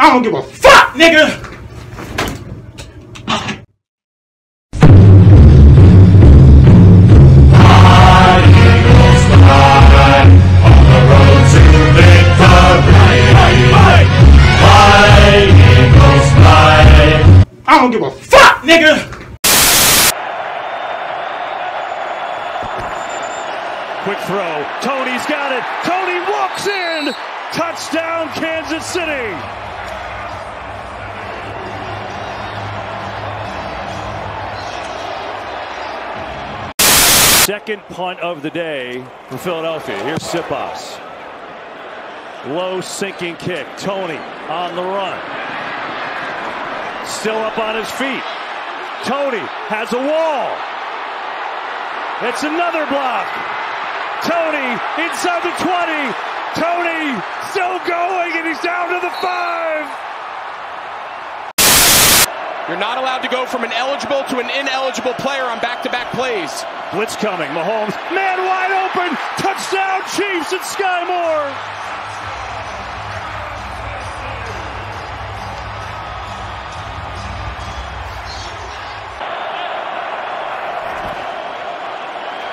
I don't give a fuck, nigga! I don't give a fuck, nigga! Quick throw. Toney's got it. Toney walks in. Touchdown, Kansas City. Second punt of the day for Philadelphia. Here's Siposs. Low sinking kick. Toney on the run. Still up on his feet. Toney has a wall. It's another block. Toney inside the 20. Toney still going and he's down to the five. You're not allowed to go from an eligible to an ineligible player on back-to-back plays. Blitz coming. Mahomes, man wide open. Touchdown Chiefs at Skyy Moore.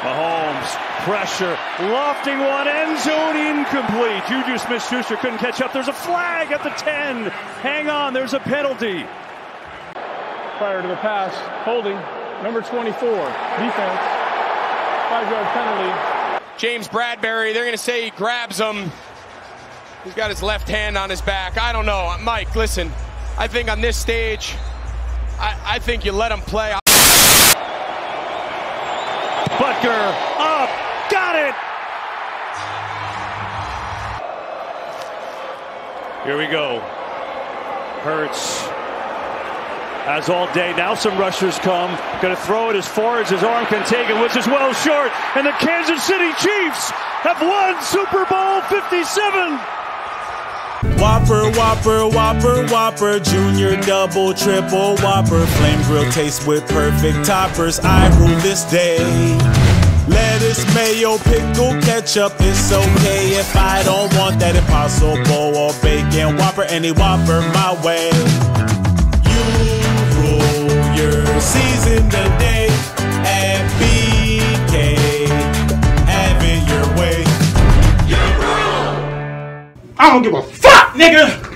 Mahomes, pressure, lofting one, end zone incomplete. Juju Smith-Schuster couldn't catch up. There's a flag at the 10. Hang on, there's a penalty. Prior to the pass, holding, number 24, defense, five-yard penalty. James Bradberry, they're going to say he grabs him. He's got his left hand on his back. I don't know. Mike, listen, I think on this stage, I, I think you let him play. Butker up, got it. Here we go. Hurts as all day. Now some rushers come. Going to throw it as far as his arm can take it, which is well short. And the Kansas City Chiefs have won Super Bowl 57. Whopper, Whopper, Whopper, Whopper, Junior, Double, Triple, Whopper, Flame Grill taste with perfect toppers. I rule this day. Lettuce, mayo, pickle, ketchup, it's okay if I don't want that impossible or bacon Whopper, any Whopper my way. You rule your season today at BK. Have it your way. I don't give a fuck, nigga!